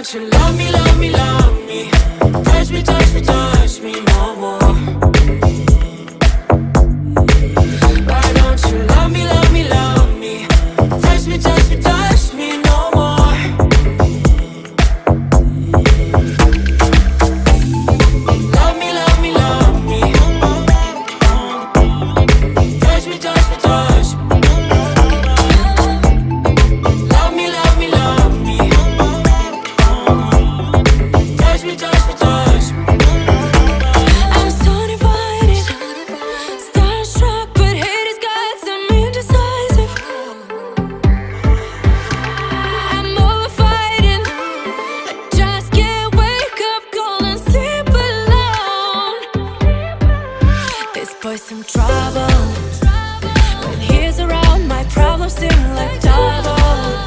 Don't you love me, love me, love me? for some trouble. When he's around, my problems seem like double.